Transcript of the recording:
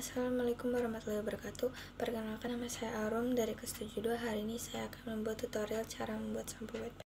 Assalamualaikum warahmatullahi wabarakatuh. Perkenalkan nama saya Arum. Dari kelas 72 Hari ini saya akan membuat tutorial cara membuat sampul wet